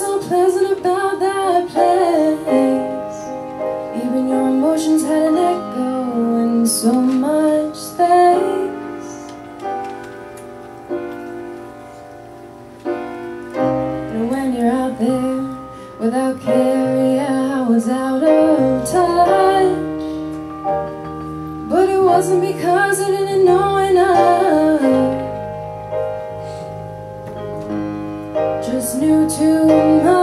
so pleasant about that place. Even your emotions had an echo in so much space. And when you're out there without care, yeah, I was out of touch. But it wasn't because I didn't know just knew too much.